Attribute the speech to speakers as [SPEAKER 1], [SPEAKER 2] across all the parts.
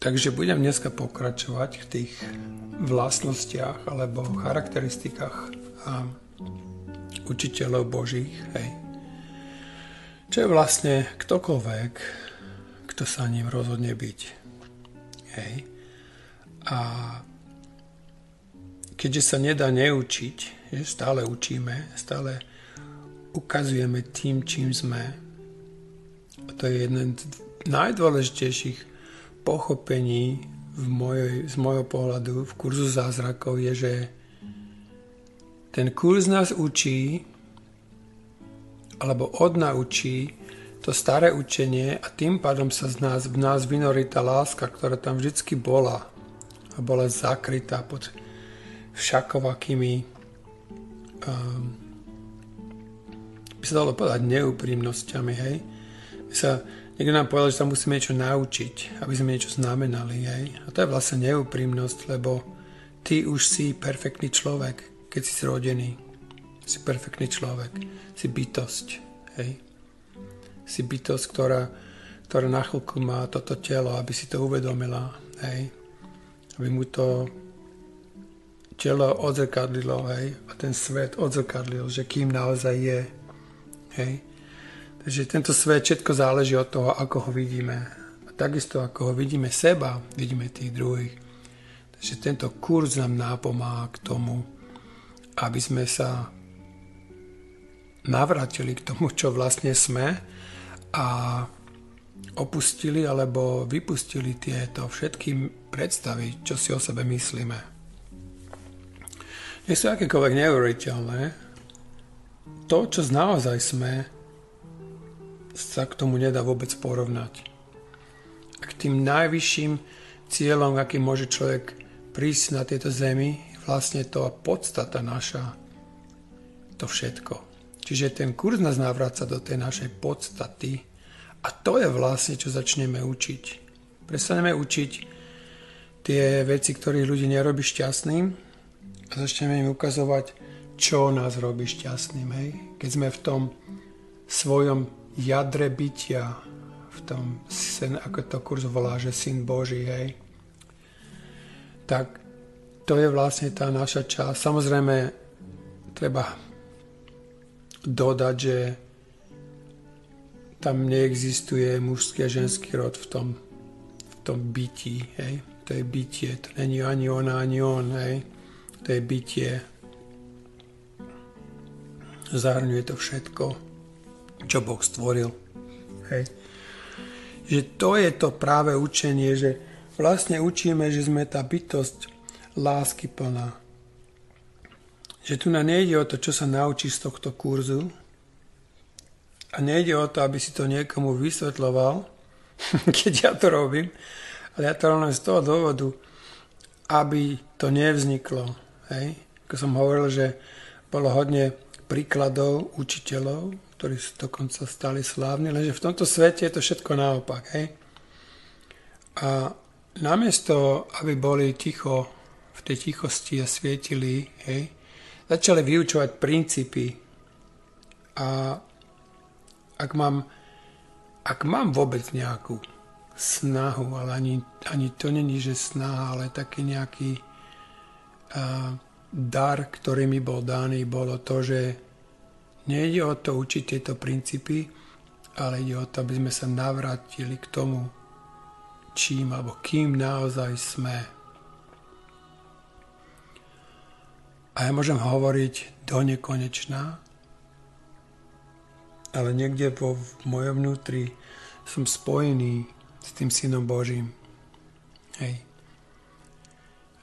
[SPEAKER 1] Takže budem dneska pokračovať v tých vlastnostiach alebo charakteristikách učiteľov Božích. Hej. Čo je vlastne ktokoľvek, kto sa ním rozhodne byť. Hej. A keďže sa nedá neučiť, že stále učíme, stále ukazujeme tým, čím sme. A to je jeden z najdôležitejších pochopení v mojej, z môjho pohľadu v kurzu zázrakov je, že ten kurz nás učí alebo odnaučí to staré učenie a tým pádom sa z nás, v nás vynorí tá láska, ktorá tam vždycky bola a bola zakrytá pod všakovakými um, by sa dalo povedať neúprimnosťami, hej. My sa Niekto nám povedal, že sa musíme niečo naučiť, aby sme niečo znamenali. Hej? A to je vlastne neúprimnosť, lebo ty už si perfektný človek, keď si zrodený. Si perfektný človek. Si bytosť. Hej? Si bytosť, ktorá, ktorá na chvíľku má toto telo, aby si to uvedomila. Hej? Aby mu to telo odzrkadlilo, hej? A ten svet odzrkadlil, že kým naozaj je. Hej? Takže tento svet všetko záleží od toho, ako ho vidíme. A takisto ako ho vidíme seba, vidíme tých druhých. Takže tento kurz nám nápomáha k tomu, aby sme sa navrátili k tomu, čo vlastne sme a opustili alebo vypustili tieto všetky predstavy, čo si o sebe myslíme. Nie sú akékoľvek neuveriteľné. To, čo naozaj sme, sa k tomu nedá vôbec porovnať. A k tým najvyšším cieľom, aký môže človek prísť na tieto zemi, je vlastne to podstata naša, to všetko. Čiže ten kurz nás navráca do tej našej podstaty a to je vlastne, čo začneme učiť. Prestaneme učiť tie veci, ktorých ľudí nerobí šťastným a začneme im ukazovať, čo nás robí šťastným. Hej? Keď sme v tom svojom jadre bytia, v tom, sen, ako to kurz volá, že syn Boží, hej, tak to je vlastne tá naša časť. Samozrejme, treba dodať, že tam neexistuje mužský a ženský rod v tom, v tom bytí, hej. To je bytie, to není ani ona, ani on, hej. To je bytie. Zahrňuje to všetko čo Boh stvoril. Hej. Že to je to práve učenie, že vlastne učíme, že sme tá bytosť lásky plná. Že tu na nejde o to, čo sa naučí z tohto kurzu a nejde o to, aby si to niekomu vysvetloval, keď ja to robím, ale ja to robím z toho dôvodu, aby to nevzniklo. Hej? Ako som hovoril, že bolo hodne príkladov učiteľov, ktorí dokonca stali slávni, lenže v tomto svete je to všetko naopak. Hej? A namiesto, aby boli ticho v tej tichosti a svietili, hej, začali vyučovať princípy. A ak mám, ak mám vôbec nejakú snahu, ale ani, ani to není, že snaha, ale taký nejaký uh, dar, ktorý mi bol daný, bolo to, že Nejde o to učiť tieto princípy, ale ide o to, aby sme sa navrátili k tomu, čím alebo kým naozaj sme. A ja môžem hovoriť do nekonečná, ale niekde vo v mojom vnútri som spojený s tým Synom Božím. Hej.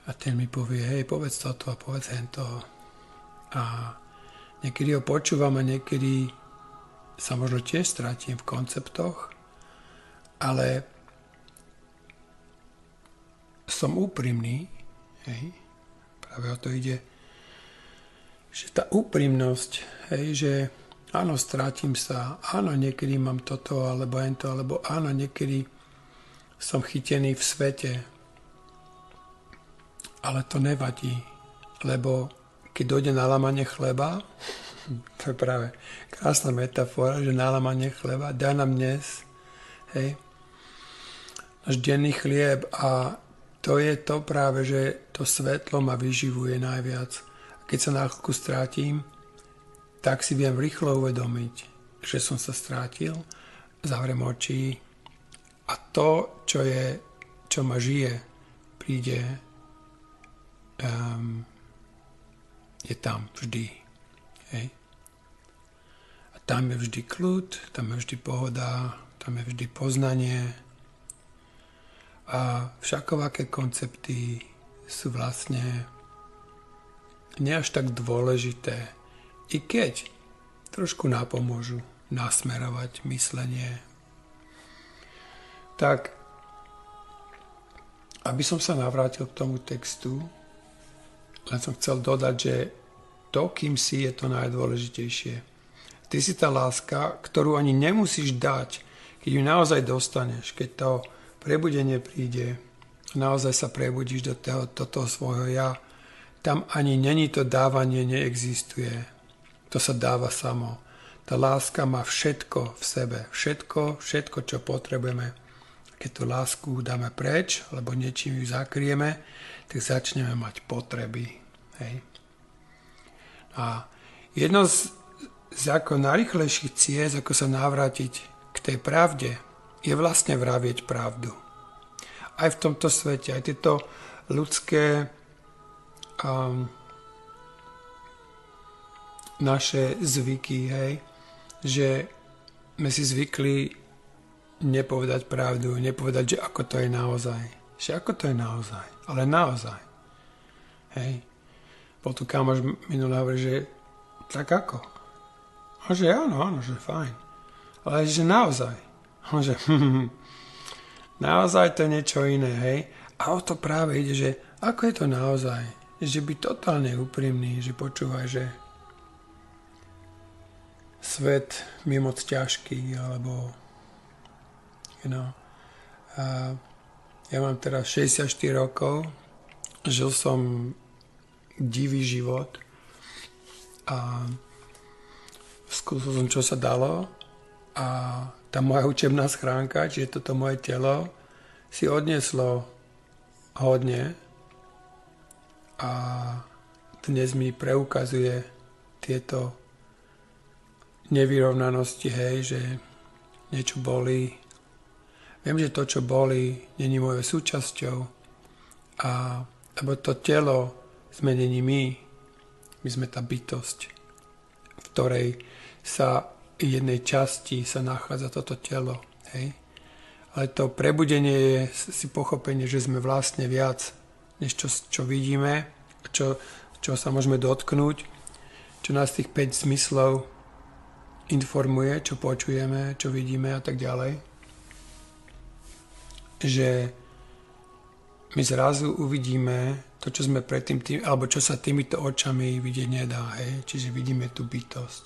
[SPEAKER 1] A ten mi povie, hej, povedz toto a povedz hento. A Niekedy ho počúvam a niekedy sa možno tiež stratím v konceptoch, ale som úprimný, hej, práve o to ide, že tá úprimnosť, hej, že áno, strátim sa, áno, niekedy mám toto, alebo to, alebo áno, niekedy som chytený v svete, ale to nevadí, lebo keď dojde na lamanie chleba, to je práve krásna metafora, že na lamanie chleba, dá nám dnes, hej. náš denný chlieb a to je to práve, že to svetlo ma vyživuje najviac. A keď sa na chvíľku strátim, tak si viem rýchlo uvedomiť, že som sa strátil, zavrem oči a to, čo, je, čo ma žije, príde, um, je tam vždy. Hej. A tam je vždy kľud, tam je vždy pohoda, tam je vždy poznanie. A všakovaké koncepty sú vlastne nie až tak dôležité, i keď trošku napomôžu nasmerovať myslenie. Tak, aby som sa navrátil k tomu textu, len som chcel dodať, že to, kým si, je to najdôležitejšie. Ty si tá láska, ktorú ani nemusíš dať, keď ju naozaj dostaneš, keď to prebudenie príde, naozaj sa prebudíš do toho, do toho svojho ja, tam ani není to dávanie, neexistuje. To sa dáva samo. Tá láska má všetko v sebe. Všetko, všetko, čo potrebujeme. Keď tú lásku dáme preč, alebo niečím ju zakrieme, tak začneme mať potreby. Hej. A jedno z, z ako najrychlejších ciest, ako sa navrátiť k tej pravde je vlastne vravieť pravdu. Aj v tomto svete, aj tieto ľudské um, naše zvyky, hej, že sme si zvykli nepovedať pravdu, nepovedať, že ako to je naozaj. Že ako to je naozaj, ale naozaj. Hej. Bol tu kamoš minulý hovorí, že tak ako? A že áno, áno, že fajn ale že naozaj. Že, naozaj to je niečo iné, hej. A o to práve ide, že ako je to naozaj. Že byť totálne úprimný, že počúvaj, že svet mi je moc ťažký, alebo you know, a ja mám teraz 64 rokov, žil som divý život a skúsil som, čo sa dalo a tá moja učebná schránka, čiže toto moje telo, si odneslo hodne a dnes mi preukazuje tieto nevyrovnanosti, hej, že niečo boli. Viem, že to, čo boli, není mojou súčasťou a lebo to telo sme není my, my sme tá bytosť, v ktorej sa jednej časti sa nachádza toto telo. Hej? Ale to prebudenie je si pochopenie, že sme vlastne viac, než čo, čo vidíme, čo, čo sa môžeme dotknúť, čo nás tých 5 zmyslov informuje, čo počujeme, čo vidíme a tak ďalej. Že my zrazu uvidíme to, čo sme predtým, tým, alebo čo sa týmito očami vidieť nedá. Hej? Čiže vidíme tú bytosť.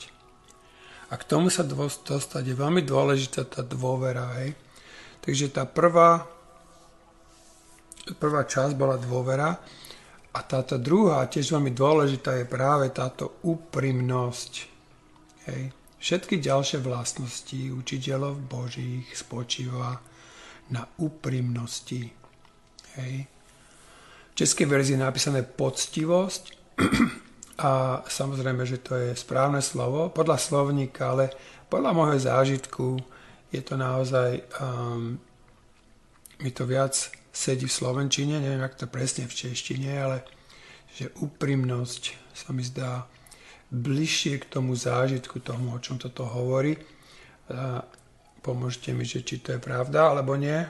[SPEAKER 1] A k tomu sa dostať je veľmi dôležitá tá dôvera. Hej. Takže tá prvá, prvá časť bola dôvera a táto druhá, tiež veľmi dôležitá, je práve táto úprimnosť. Hej. Všetky ďalšie vlastnosti učiteľov Božích spočíva na úprimnosti. Hej. V českej verzii je napísané poctivosť a samozrejme, že to je správne slovo podľa slovníka, ale podľa môjho zážitku je to naozaj, um, mi to viac sedí v slovenčine, neviem, ak to presne v češtine, ale že úprimnosť sa mi zdá bližšie k tomu zážitku, tomu, o čom toto hovorí. Pomôžte mi, že či to je pravda, alebo nie.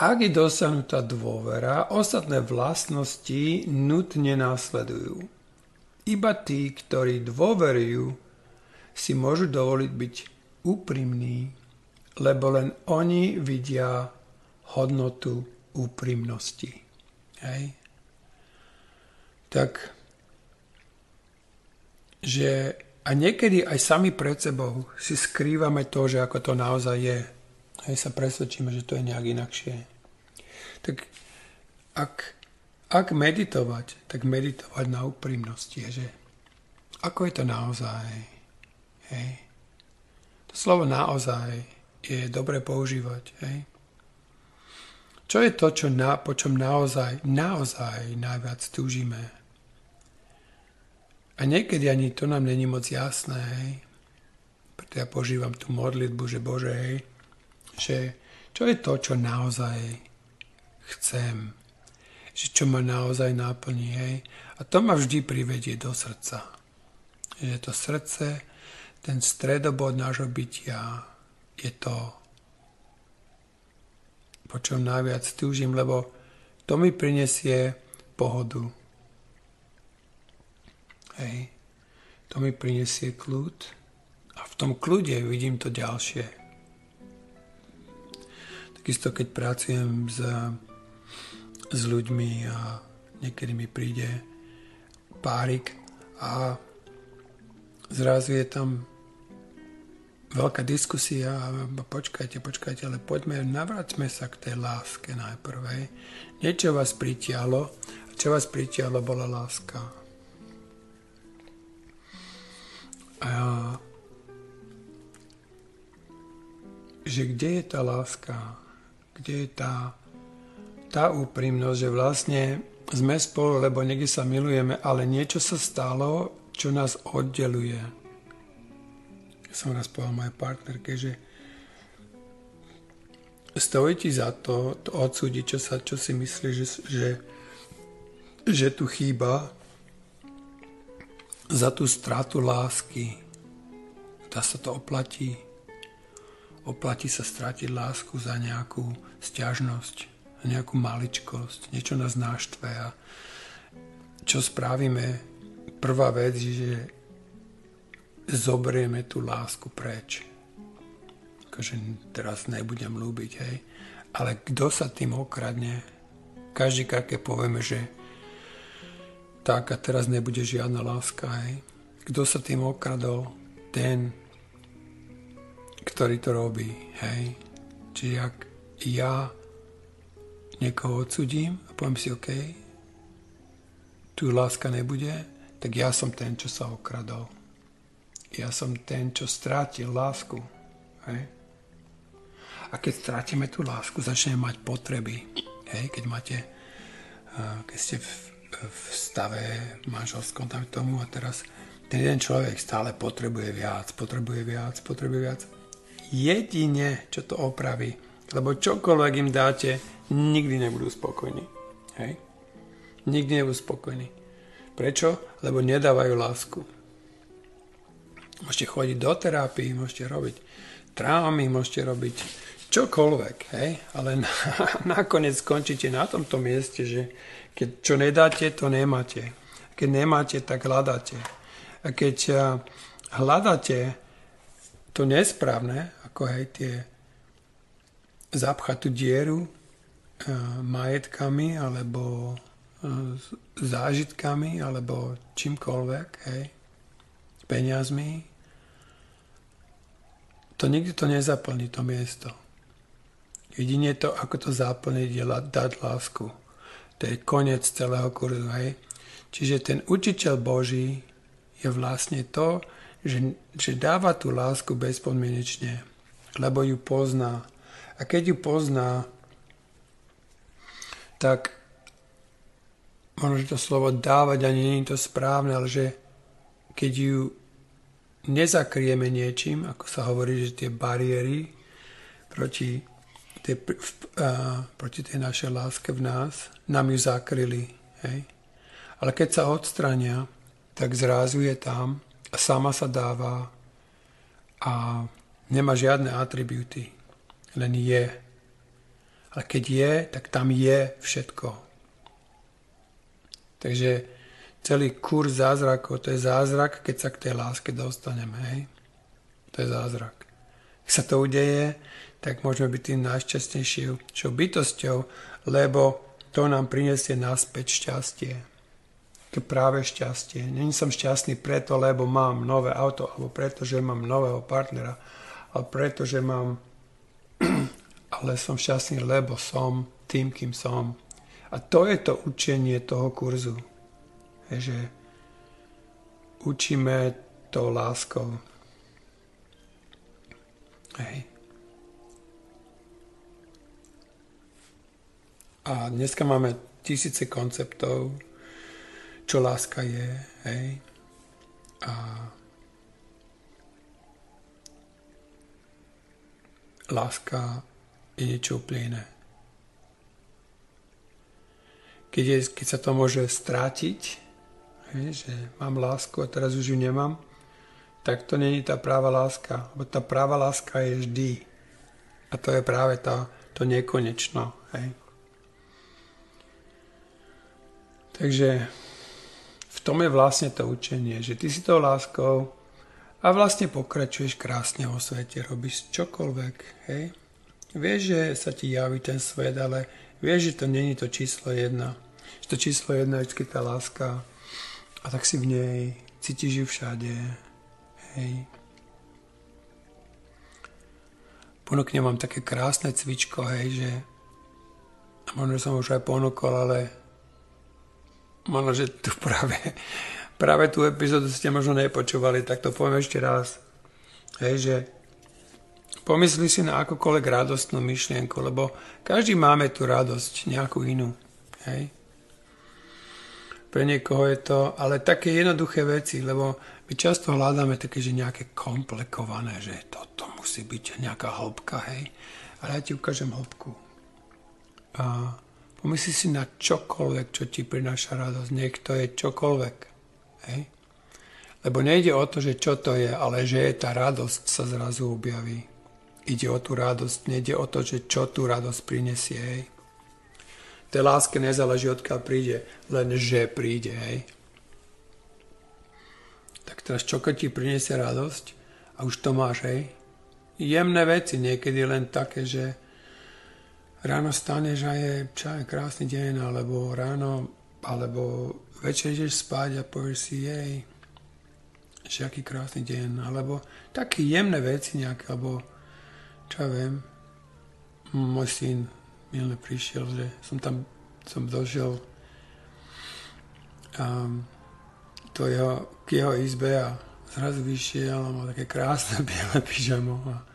[SPEAKER 1] Ak je dosiahnutá dôvera, ostatné vlastnosti nutne následujú. Iba tí, ktorí dôverujú, si môžu dovoliť byť úprimní, lebo len oni vidia hodnotu úprimnosti. Hej? Tak, že a niekedy aj sami pred sebou si skrývame to, že ako to naozaj je. Hej, sa presvedčíme, že to je nejak inakšie. Tak ak, ak meditovať, tak meditovať na úprimnosti, že ako je to naozaj. Hej. To slovo naozaj je dobre používať. Hej? Čo je to, čo na, po čom naozaj, naozaj najviac túžime? A niekedy ani to nám není moc jasné, hej? Preto ja požívam tú modlitbu, že Bože, hej, že čo je to, čo naozaj chcem, že čo ma naozaj náplní, hej. A to ma vždy privedie do srdca. Že to srdce, ten stredobod nášho bytia, je to, po čom najviac túžim, lebo to mi prinesie pohodu. Hej. To mi prinesie kľud a v tom kľude vidím to ďalšie. Takisto keď pracujem s, s ľuďmi a niekedy mi príde párik a zrazu je tam veľká diskusia a počkajte, počkajte, ale poďme, navráťme sa k tej láske najprv. Niečo vás pritialo a čo vás pritialo bola láska. A že kde je tá láska? Kde je tá, tá úprimnosť, že vlastne sme spolu, lebo niekde sa milujeme, ale niečo sa stalo, čo nás oddeluje som raz povedal mojej partnerke, že stojí ti za to, to odsúdiť, čo, sa, čo si myslíš, že, že, že tu chýba za tú stratu lásky. Dá sa to oplatí. Oplatí sa stratiť lásku za nejakú stiažnosť, nejakú maličkosť, niečo nás náštve a čo spravíme? Prvá vec, že zoberieme tú lásku preč. Akože teraz nebudem ľúbiť, hej. Ale kto sa tým okradne? Každý keď povieme, že tak a teraz nebude žiadna láska, hej. Kto sa tým okradol? Ten, ktorý to robí, hej. Čiže ak ja niekoho odsudím a poviem si, OK, tu láska nebude, tak ja som ten, čo sa okradol ja som ten, čo strátil lásku. Hej? A keď strátime tú lásku, začneme mať potreby. Hej? Keď máte, keď ste v, v stave manželskom tam tomu a teraz ten jeden človek stále potrebuje viac, potrebuje viac, potrebuje viac. Jedine, čo to opraví, lebo čokoľvek im dáte, nikdy nebudú spokojní. Hej? Nikdy nebudú spokojní. Prečo? Lebo nedávajú lásku. Môžete chodiť do terapii, môžete robiť traumy, môžete robiť čokoľvek, hej? ale na, nakoniec skončíte na tomto mieste, že keď čo nedáte, to nemáte. Keď nemáte, tak hľadáte. A keď hľadáte to nesprávne, ako hej, tie zapchať tú dieru majetkami alebo zážitkami alebo čímkoľvek, hej, peniazmi, to nikdy to nezaplní, to miesto. Jedine to, ako to zaplniť, je dať lásku. To je koniec celého kurzu. Hej? Čiže ten učiteľ Boží je vlastne to, že, že dáva tú lásku bezpodmienečne, lebo ju pozná. A keď ju pozná, tak možno, že to slovo dávať ani nie je to správne, ale že keď ju nezakrieme niečím, ako sa hovorí, že tie bariéry proti tej, uh, proti tej našej láske v nás, nám ju zakryli. Hej? Ale keď sa odstrania, tak zrazu je tam a sama sa dáva a nemá žiadne atributy, len je. Ale keď je, tak tam je všetko. Takže celý kurz zázrakov, to je zázrak, keď sa k tej láske dostaneme, hej. To je zázrak. Keď sa to udeje, tak môžeme byť tým najšťastnejšou bytosťou, lebo to nám prinesie naspäť šťastie. To práve šťastie. Není som šťastný preto, lebo mám nové auto, alebo preto, že mám nového partnera, ale preto, že mám... ale som šťastný, lebo som tým, kým som. A to je to učenie toho kurzu že učíme to láskou. Hej. A dneska máme tisíce konceptov, čo láska je, hej. A láska je niečo úplne iné. Keď, je, keď sa to môže strátiť, hej, že mám lásku a teraz už ju nemám, tak to není tá práva láska. Lebo tá práva láska je vždy. A to je práve tá, to nekonečno. Hej. Takže v tom je vlastne to učenie, že ty si tou láskou a vlastne pokračuješ krásne vo svete, robíš čokoľvek, hej. Vieš, že sa ti javí ten svet, ale vieš, že to není to číslo jedna. Že to číslo jedna je vždy tá láska a tak si v nej, cítiš ju všade, hej. Ponúknem vám také krásne cvičko, hej, že a možno som už aj ponúkol, ale možno, že tu práve práve tú epizódu ste možno nepočúvali, tak to poviem ešte raz. Hej, že pomysli si na akúkoľvek radostnú myšlienku, lebo každý máme tú radosť, nejakú inú. Hej. Pre niekoho je to, ale také jednoduché veci, lebo my často hľadáme také, že nejaké komplikované, že toto musí byť nejaká hĺbka, hej. Ale ja ti ukážem hĺbku. A pomysli si na čokoľvek, čo ti prináša radosť. Nech je čokoľvek. Hej? Lebo nejde o to, že čo to je, ale že je tá radosť sa zrazu objaví. Ide o tú radosť, nejde o to, že čo tú radosť prinesie. Hej? Tej láske nezáleží, odkiaľ príde, len že príde. Hej? Tak teraz čo ti prinesie radosť a už to máš, hej? Jemné veci, niekedy len také, že ráno staneš a je, čo je krásny deň, alebo ráno, alebo večer ideš spať a povieš si, jej, že aký krásny deň, alebo také jemné veci nejaké, alebo čo ja viem, môj syn milne prišiel, že som tam, som došiel um, to jeho, k jeho izbe a zrazu vyšiel a mal také krásne biele pyžamo a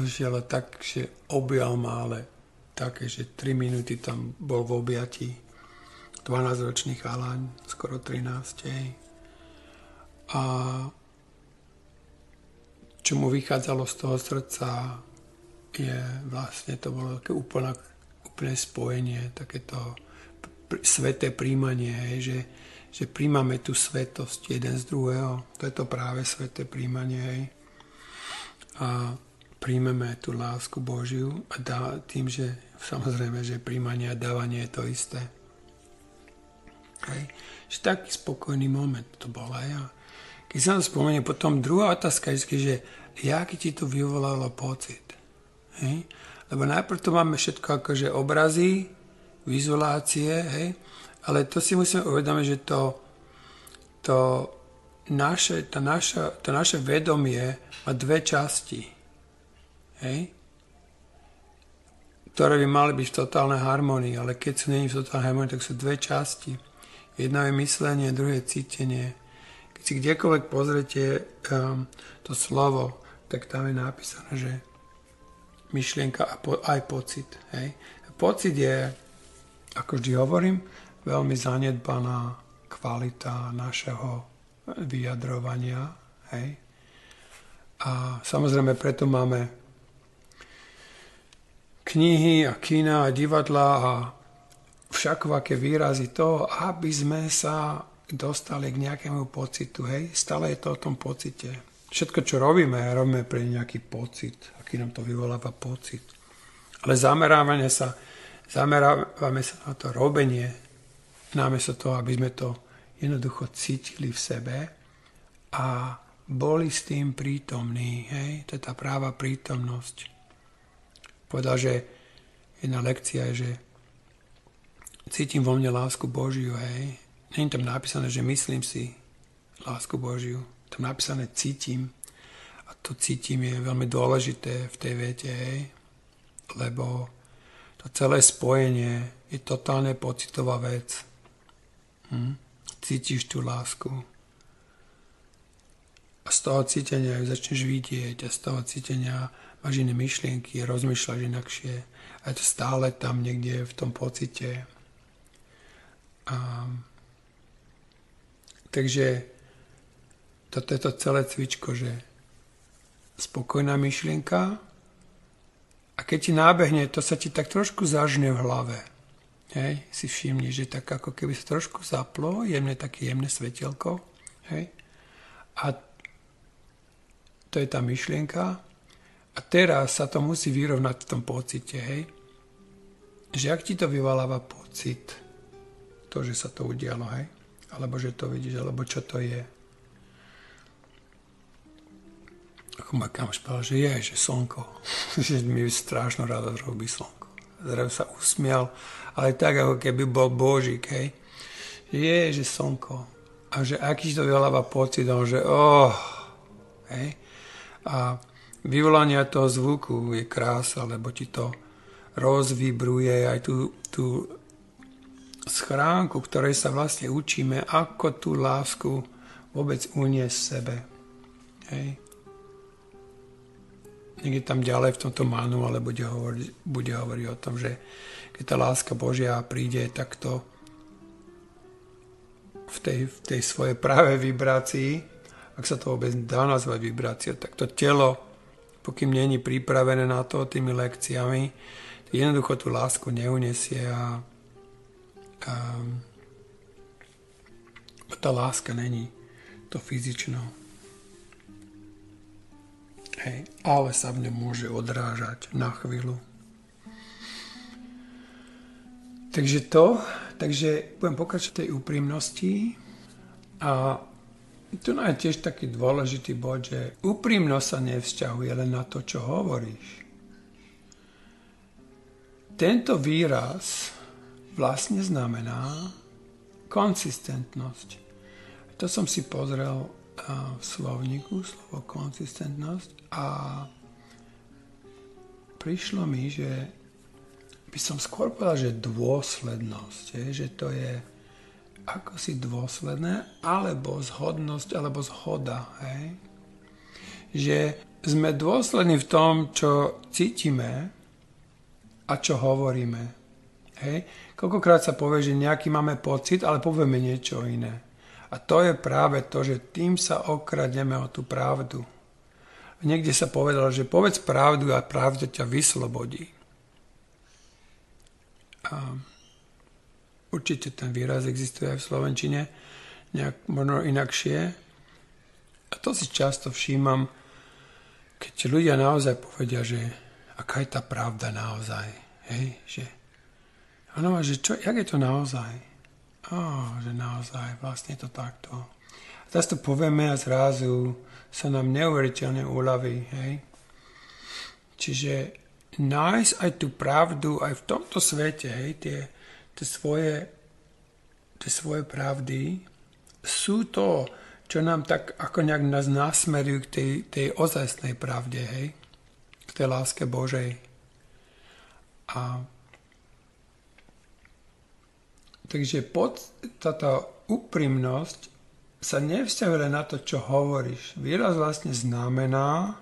[SPEAKER 1] došiel a tak, že objal ma, ale také, že 3 minúty tam bol v objatí 12-ročný chalaň, skoro 13. A čo mu vychádzalo z toho srdca, je vlastne, to bolo také úplné, úplné spojenie, takéto sveté príjmanie, že, že príjmame tú svetosť jeden z druhého. To je to práve sveté príjmanie. Hej. A príjmeme tú lásku Božiu a dá, tým, že samozrejme, že príjmanie a dávanie je to isté. Hej. Že taký spokojný moment to bol aj ja. Keď sa spomeniem, potom druhá otázka je, že aký ti to vyvolalo pocit. Hej. Lebo najprv to máme všetko akože obrazy, vizulácie, hej, ale to si musíme uvedomiť, že to, to, naše, to, naša, to naše vedomie má dve časti, hej, ktoré by mali byť v totálnej harmonii, ale keď sú není v totálnej harmonii, tak sú dve časti. Jedno je myslenie, druhé je cítenie. Keď si kdekoľvek pozrete um, to slovo, tak tam je napísané, že myšlienka a po, aj pocit. Hej. Pocit je, ako vždy hovorím, veľmi zanedbaná kvalita našeho vyjadrovania. Hej. A samozrejme preto máme knihy a kina a divadla a všakovaké výrazy toho, aby sme sa dostali k nejakému pocitu. Hej? Stále je to o tom pocite. Všetko, čo robíme, robíme pre nejaký pocit. Aký nám to vyvoláva pocit. Ale zamerávame sa, zamerávame sa na to robenie, namiesto toho, aby sme to jednoducho cítili v sebe a boli s tým prítomní. Hej? To je tá práva prítomnosť. Povedal, že jedna lekcia je, že cítim vo mne lásku Božiu, hej. Není tam napísané, že myslím si lásku Božiu. Tam napísané cítim. A to cítim je veľmi dôležité v tej vete, hej. Lebo to celé spojenie je totálne pocitová vec. Hm? Cítiš tú lásku. A z toho cítenia ju začneš vidieť a z toho cítenia máš iné myšlienky, rozmýšľaš inakšie a je to stále tam niekde v tom pocite. A, takže toto je to celé cvičko, že spokojná myšlienka a keď ti nábehne, to sa ti tak trošku zažne v hlave. Hej, si všimni, že tak ako keby sa trošku zaplo, jemne také jemné svetelko. Hej. A to je tá myšlienka. A teraz sa to musí vyrovnať v tom pocite, hej. Že ak ti to vyvaláva pocit, to, že sa to udialo, hej. Alebo že to vidíš, alebo čo to je. Ako ma kamoš povedal, že je, že slnko. že mi strašno rado robí slnko. Zrazu sa usmial, ale tak, ako keby bol Božík, hej. Je, že slnko. A že aký to vyvoláva pocit, on, že oh, hej. A vyvolanie toho zvuku je krása, lebo ti to rozvibruje aj tú, tú schránku, ktorej sa vlastne učíme, ako tú lásku vôbec uniesť sebe. Hej niekde tam ďalej v tomto manuále bude hovoriť, bude hovoriť o tom, že keď tá láska Božia príde takto v tej, v tej svojej práve vibrácii, ak sa to vôbec dá nazvať vibrácia, tak to telo, pokým není pripravené na to tými lekciami, jednoducho tú lásku neunesie a, a, tá láska není to fyzično. Hej, ale sa v ňom môže odrážať na chvíľu. Takže to, takže budem pokračovať tej úprimnosti a tu je tiež taký dôležitý bod, že úprimnosť sa nevzťahuje len na to, čo hovoríš. Tento výraz vlastne znamená konsistentnosť. To som si pozrel v slovníku slovo konsistentnosť a prišlo mi, že by som skôr povedal, že dôslednosť, je, že to je ako si dôsledné, alebo zhodnosť, alebo zhoda. Hej? Že sme dôslední v tom, čo cítime a čo hovoríme. Hej? Koľkokrát sa povie, že nejaký máme pocit, ale povieme niečo iné. A to je práve to, že tým sa okradneme o tú pravdu. Niekde sa povedalo, že povedz pravdu a pravda ťa vyslobodí. A určite ten výraz existuje aj v Slovenčine, nejak možno inakšie. A to si často všímam, keď ľudia naozaj povedia, že aká je tá pravda naozaj. Hej, že, ano, že čo, jak je to naozaj? oh, že naozaj vlastne to takto. A teraz to povieme a zrazu sa nám neuveriteľne uľaví, hej. Čiže nájsť aj tú pravdu aj v tomto svete, hej, tie, tie, svoje, tie svoje pravdy sú to, čo nám tak ako nejak nás nasmerujú k tej, tej ozajstnej pravde, hej, k tej láske Božej. A Takže pod, táto úprimnosť sa nevzťahuje na to, čo hovoríš. Výraz vlastne znamená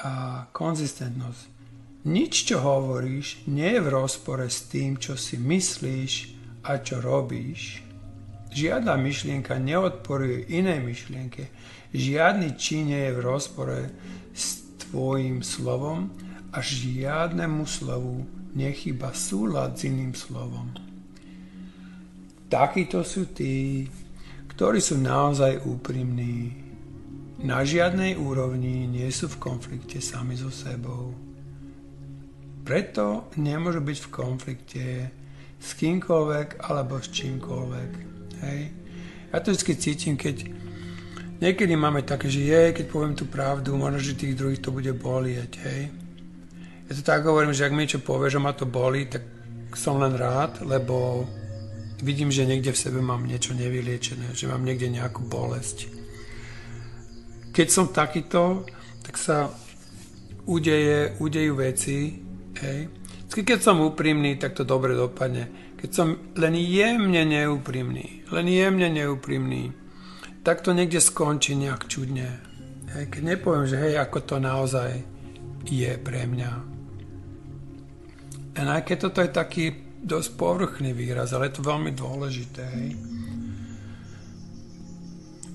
[SPEAKER 1] a konzistentnosť. Nič, čo hovoríš, nie je v rozpore s tým, čo si myslíš a čo robíš. Žiadna myšlienka neodporuje inej myšlienke. Žiadny čin nie je v rozpore s tvojim slovom a žiadnemu slovu nechyba súlad s iným slovom. Takíto sú tí, ktorí sú naozaj úprimní. Na žiadnej úrovni nie sú v konflikte sami so sebou. Preto nemôžu byť v konflikte s kýmkoľvek alebo s čímkoľvek. Hej. Ja to vždy cítim, keď niekedy máme také, že je, keď poviem tú pravdu, možno, že tých druhých to bude bolieť. Hej. Ja to tak hovorím, že ak mi niečo povie, že ma to bolí, tak som len rád, lebo vidím, že niekde v sebe mám niečo nevyliečené, že mám niekde nejakú bolesť. Keď som takýto, tak sa udeje, udejú veci, hej. Keď som úprimný, tak to dobre dopadne. Keď som len jemne neúprimný, len jemne neúprimný, tak to niekde skončí nejak čudne. Hej, keď nepoviem, že hej, ako to naozaj je pre mňa. A aj keď toto je taký dosť povrchný výraz, ale je to veľmi dôležité. Hej.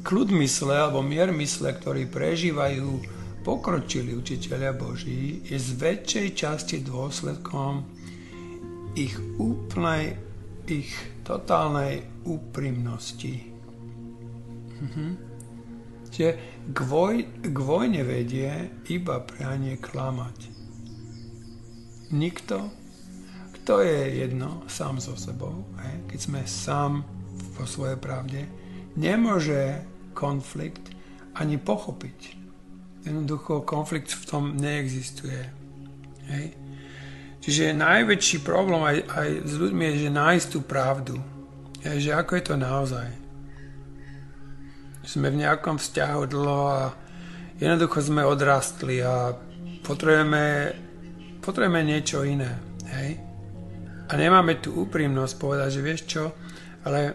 [SPEAKER 1] Kľud mysle alebo mier mysle, ktorý prežívajú pokročili učiteľia Boží, je z väčšej časti dôsledkom ich úplnej, ich totálnej úprimnosti. Mhm. Čiže k, voj, k vojne vedie iba prianie klamať. Nikto, kto je jedno sám so sebou, keď sme sám vo svojej pravde, nemôže konflikt ani pochopiť. Jednoducho konflikt v tom neexistuje. Hej. Čiže najväčší problém aj, aj s ľuďmi je, že nájsť tú pravdu. Je, že ako je to naozaj. Sme v nejakom vzťahu dlho a jednoducho sme odrastli a potrebujeme, potrebujeme niečo iné. Hej? A nemáme tú úprimnosť povedať, že vieš čo, ale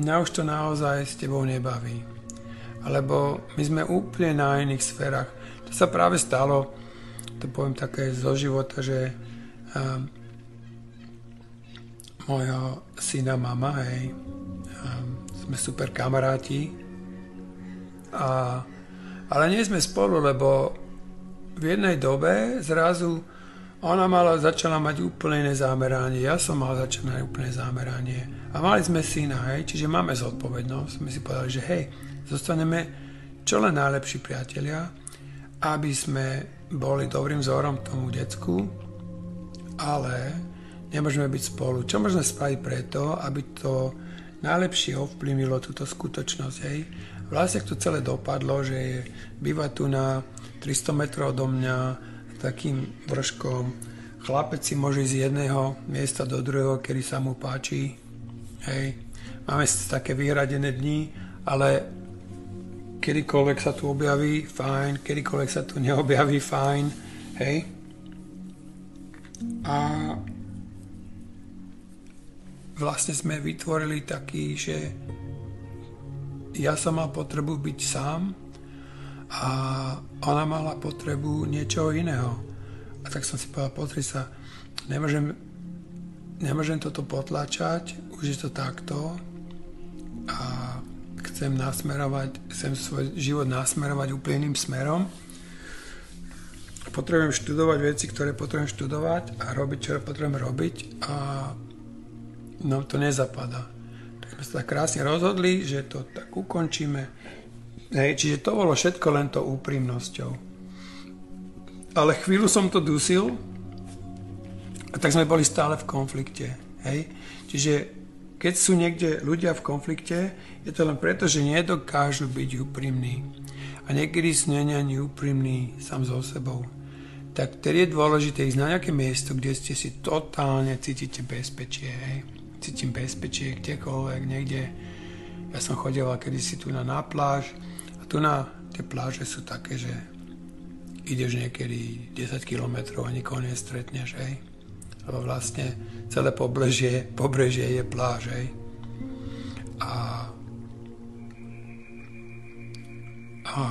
[SPEAKER 1] mňa už to naozaj s tebou nebaví. Alebo my sme úplne na iných sférach. To sa práve stalo, to poviem také zo života, že um, mojho syna mama, hej, um, sme super kamaráti, a, ale nie sme spolu, lebo v jednej dobe zrazu ona mala, začala mať úplne iné zámeranie, ja som mal začať úplne zámeranie. A mali sme syna, hej, čiže máme zodpovednosť. My si povedali, že hej, zostaneme čo len najlepší priatelia, aby sme boli dobrým vzorom tomu decku, ale nemôžeme byť spolu. Čo môžeme spraviť preto, aby to najlepšie ovplyvnilo túto skutočnosť, hej, vlastne to celé dopadlo, že je, býva tu na 300 metrov odo mňa takým vrškom. Chlapec si môže ísť z jedného miesta do druhého, kedy sa mu páči. Hej. Máme také vyhradené dni, ale kedykoľvek sa tu objaví, fajn, kedykoľvek sa tu neobjaví, fajn. Hej. A vlastne sme vytvorili taký, že ja som mal potrebu byť sám a ona mala potrebu niečoho iného. A tak som si povedal, pozri sa, nemôžem, nemôžem toto potlačať, už je to takto a chcem nasmerovať, chcem svoj život nasmerovať úplným smerom. Potrebujem študovať veci, ktoré potrebujem študovať a robiť, čo potrebujem robiť a no to nezapadá sme sa tak krásne rozhodli, že to tak ukončíme. Hej, čiže to bolo všetko len to úprimnosťou. Ale chvíľu som to dusil a tak sme boli stále v konflikte. Hej? Čiže keď sú niekde ľudia v konflikte, je to len preto, že nedokážu byť úprimní. A niekedy sú nie ani úprimní sám so sebou. Tak tedy je dôležité ísť na nejaké miesto, kde ste si totálne cítite bezpečie. Hej? cítim bezpečie kdekoľvek, niekde. Ja som chodil kedysi tu na, na pláž a tu na tie pláže sú také, že ideš niekedy 10 km a nikoho nestretneš, hej. Lebo vlastne celé pobrežie, pobrežie je pláž, hej. A, a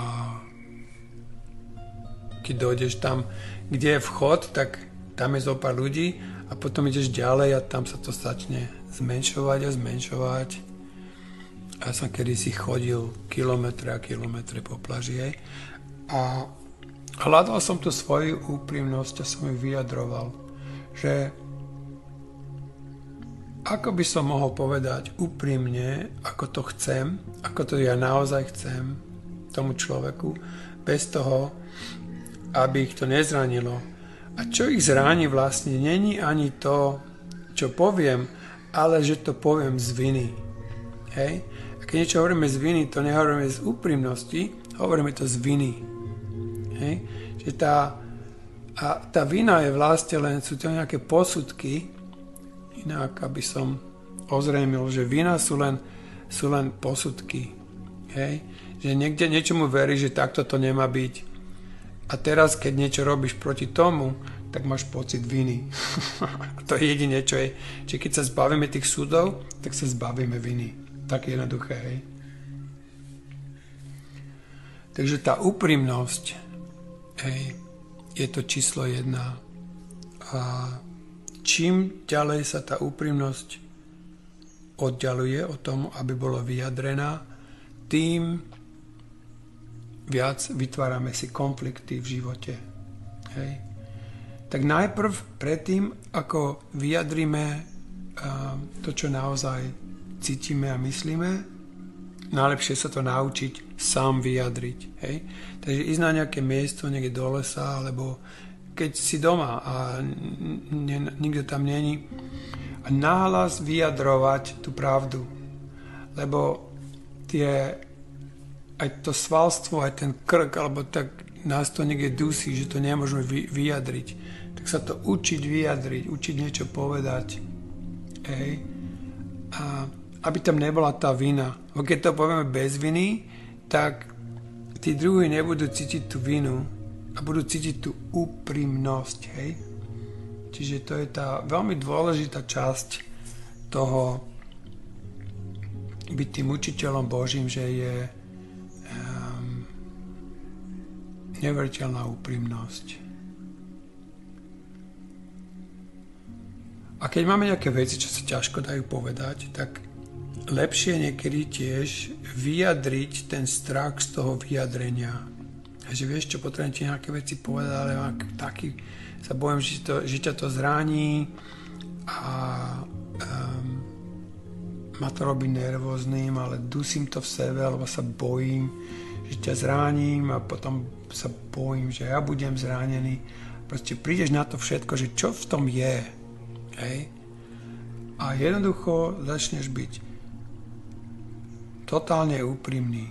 [SPEAKER 1] keď dojdeš tam, kde je vchod, tak tam je zo pár ľudí a potom ideš ďalej a tam sa to začne zmenšovať a zmenšovať. Ja som kedysi chodil kilometre a kilometre po plaži a hľadal som tu svoju úprimnosť a som ju vyjadroval, že ako by som mohol povedať úprimne, ako to chcem, ako to ja naozaj chcem tomu človeku, bez toho, aby ich to nezranilo. A čo ich zráni vlastne, není ani to, čo poviem, ale že to poviem z viny. Hej? A keď niečo hovoríme z viny, to nehovoríme z úprimnosti, hovoríme to z viny. Hej? Že tá, a tá vina je vlastne len, sú to nejaké posudky, inak aby som ozrejmil, že vina sú len, sú len posudky. Hej? Že niekde niečomu verí, že takto to nemá byť. A teraz, keď niečo robíš proti tomu, tak máš pocit viny. to je jediné, čo je. Čiže keď sa zbavíme tých súdov, tak sa zbavíme viny. Tak jednoduché, hej. Takže tá úprimnosť hej, je to číslo jedna. A čím ďalej sa tá úprimnosť oddialuje od tomu, aby bolo vyjadrená, tým viac vytvárame si konflikty v živote. Hej. Tak najprv predtým, ako vyjadrime to, čo naozaj cítime a myslíme, najlepšie sa to naučiť sám vyjadriť. Hej. Takže ísť na nejaké miesto, niekde do lesa, alebo keď si doma a nikto tam není, a náhlas vyjadrovať tú pravdu. Lebo tie, aj to svalstvo, aj ten krk, alebo tak nás to niekde dusí, že to nemôžeme vy, vyjadriť. Tak sa to učiť vyjadriť, učiť niečo povedať. Hej. A aby tam nebola tá vina. Bo keď to povieme bez viny, tak tí druhí nebudú cítiť tú vinu a budú cítiť tú úprimnosť. Hej. Čiže to je tá veľmi dôležitá časť toho byť tým učiteľom Božím, že je neveriteľná úprimnosť. A keď máme nejaké veci, čo sa ťažko dajú povedať, tak lepšie niekedy tiež vyjadriť ten strach z toho vyjadrenia. Že vieš, čo potrebujem ti nejaké veci povedať, ale taký, sa bojím, že, to, že ťa to zraní a um, ma to robí nervóznym, ale dusím to v sebe, alebo sa bojím, že ťa zránim a potom sa bojím, že ja budem zranený. Proste prídeš na to všetko, že čo v tom je. Hej? A jednoducho začneš byť totálne úprimný.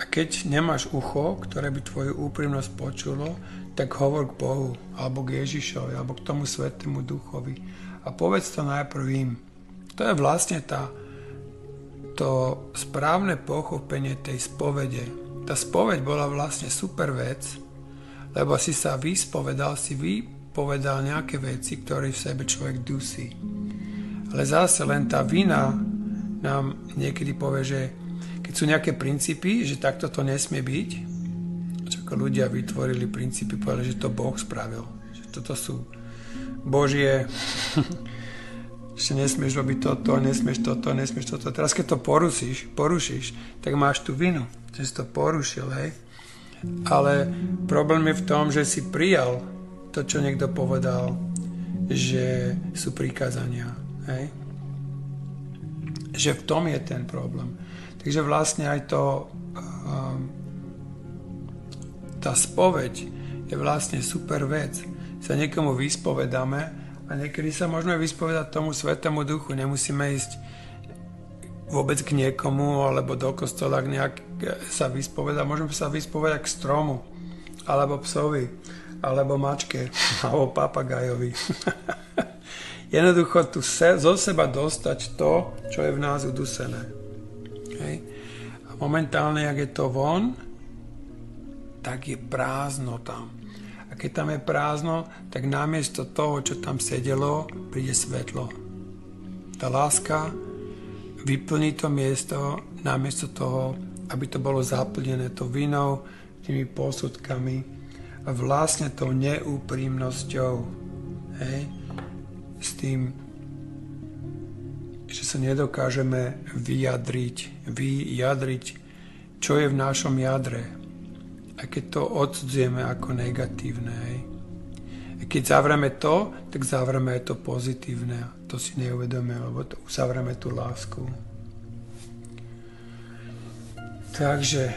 [SPEAKER 1] A keď nemáš ucho, ktoré by tvoju úprimnosť počulo, tak hovor k Bohu, alebo k Ježišovi, alebo k tomu Svetému Duchovi. A povedz to najprv im. To je vlastne tá, to správne pochopenie tej spovede. Tá spoveď bola vlastne super vec, lebo si sa vyspovedal, si vypovedal nejaké veci, ktoré v sebe človek dusí. Ale zase len tá vina nám niekedy povie, že keď sú nejaké princípy, že takto to nesmie byť, ako ľudia vytvorili princípy, povedali, že to Boh spravil. Že toto sú Božie že nesmieš robiť toto, nesmieš toto, nesmieš toto. Teraz keď to porušíš, porušíš, tak máš tú vinu, že si to porušil, hej. Ale problém je v tom, že si prijal to, čo niekto povedal, že sú prikázania, hej. Že v tom je ten problém. Takže vlastne aj to um, tá spoveď je vlastne super vec. Sa niekomu vyspovedáme a niekedy sa môžeme vyspovedať tomu Svetému Duchu. Nemusíme ísť vôbec k niekomu alebo do kostola nejak sa vyspovedať. Môžeme sa vyspovedať k stromu alebo psovi alebo mačke alebo papagajovi. Jednoducho tu se, zo seba dostať to, čo je v nás udusené. Hej. A momentálne, ak je to von, tak je prázdno tam. Keď tam je prázdno, tak namiesto toho, čo tam sedelo, príde svetlo. Tá láska vyplní to miesto namiesto toho, aby to bolo zaplnené to vinou, tými posudkami a vlastne tou neúprimnosťou. Hej? S tým, že sa nedokážeme vyjadriť, vyjadriť, čo je v našom jadre, a keď to odsudzujeme ako negatívne. Hej. A keď zavrieme to, tak zavrieme aj to pozitívne. To si neuvedome, lebo to uzavrieme tú lásku. Takže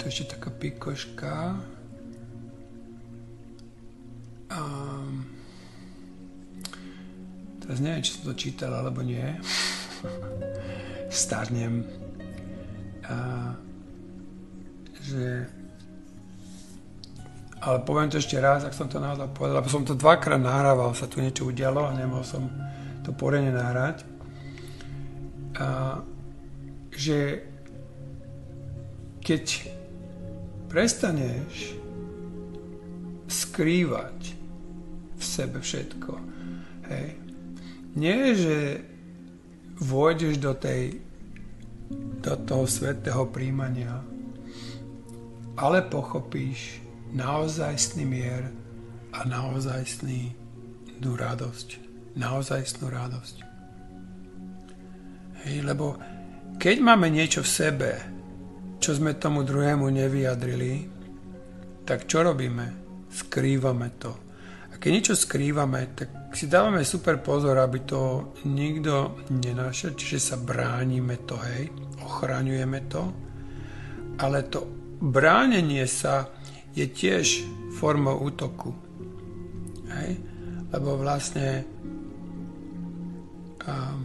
[SPEAKER 1] to je ešte taká pikoška. A teraz neviem, či som to čítal alebo nie. Starnem. A že ale poviem to ešte raz, ak som to naozaj povedal, lebo som to dvakrát nahrával, sa tu niečo udialo a nemohol som to poriadne nahrať. A, že keď prestaneš skrývať v sebe všetko, hej, nie, že vôjdeš do tej do toho svetého príjmania, ale pochopíš naozajstný mier a naozajstný radosť. Naozajstnú radosť. Hej, lebo keď máme niečo v sebe, čo sme tomu druhému nevyjadrili, tak čo robíme? Skrývame to. A keď niečo skrývame, tak si dávame super pozor, aby to nikto nenašiel, čiže sa bránime to, hej, ochraňujeme to, ale to bránenie sa je tiež formou útoku. Hej? Lebo vlastne um,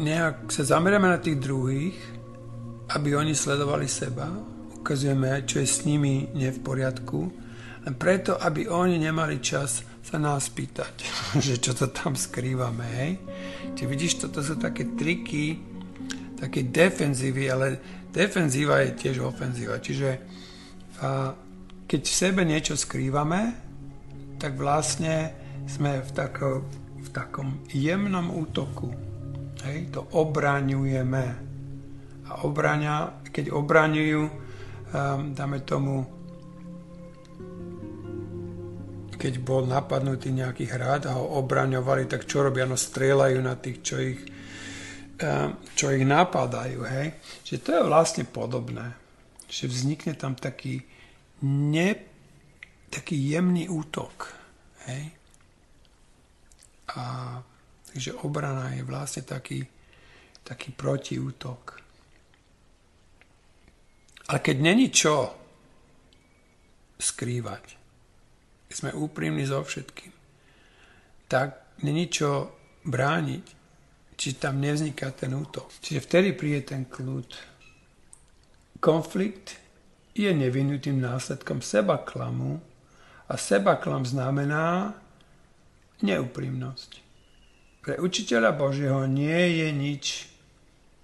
[SPEAKER 1] nejak sa zameriame na tých druhých, aby oni sledovali seba, ukazujeme, čo je s nimi nie v poriadku, len preto, aby oni nemali čas sa nás pýtať, že čo to tam skrývame, hej. Čiže vidíš, toto sú také triky, také defenzívy, ale defenzíva je tiež ofenzíva. Čiže a, keď v sebe niečo skrývame, tak vlastne sme v, tako, v takom jemnom útoku. Hej, to obraňujeme. A obraňa, keď obraňujú, um, dáme tomu, keď bol napadnutý nejaký hrad a ho obraňovali, tak čo robia? No strieľajú na tých, čo ich, um, čo ich napadajú. Hej? Čiže to je vlastne podobné. Že vznikne tam taký, ne, taký jemný útok. Hej? A Takže obrana je vlastne taký, taký protiútok. Ale keď není čo skrývať, keď sme úprimní so všetkým, tak není čo brániť, či tam nevzniká ten útok. Čiže vtedy príde ten kľud. Konflikt je nevinutým následkom seba klamu a seba klam znamená neúprimnosť. Pre učiteľa Božieho nie je nič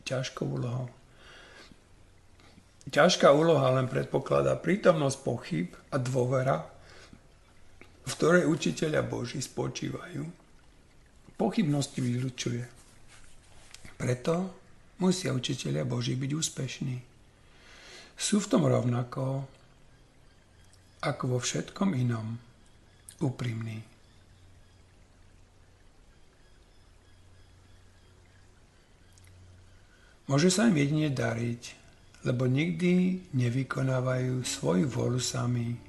[SPEAKER 1] ťažkou úlohou. Ťažká úloha len predpokladá prítomnosť pochyb a dôvera, v ktorej učiteľia Boží spočívajú. Pochybnosti vylučuje. Preto musia učiteľia Boží byť úspešní. Sú v tom rovnako ako vo všetkom inom úprimní. Môže sa im jedine dariť, lebo nikdy nevykonávajú svoju volu sami.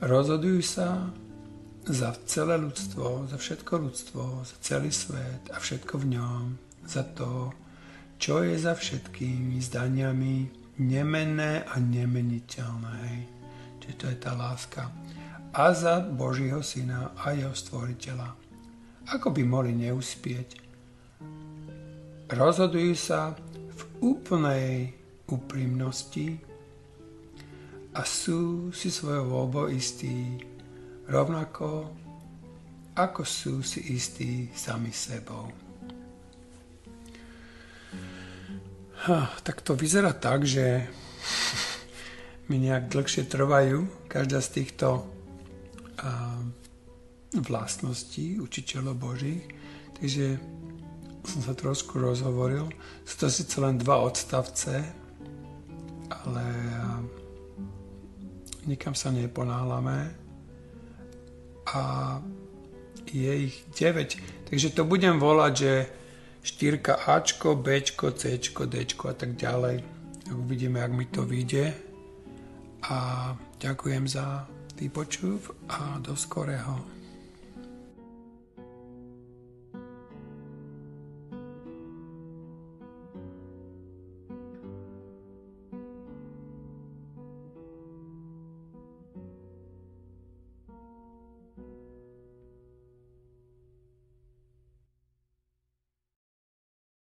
[SPEAKER 1] Rozhodujú sa za celé ľudstvo, za všetko ľudstvo, za celý svet a všetko v ňom, za to, čo je za všetkými zdaniami nemenné a nemeniteľné. Čiže to je tá láska. A za Božího Syna a jeho stvoriteľa. Ako by mohli neúspieť, rozhodujú sa v úplnej úprimnosti a sú si svojou voľbou istí, rovnako ako sú si istí sami sebou. Ha, tak to vyzerá tak, že mi nejak dlhšie trvajú každá z týchto a, vlastností učiteľov Božích. Takže som sa trošku rozhovoril. Sú to síce len dva odstavce, ale nikam sa neponáhlame. A je ich 9. Takže to budem volať, že 4 Ačko, Bčko, Cčko, Dčko a tak ďalej. Uvidíme, ak mi to vyjde. A ďakujem za výpočuv a do skorého.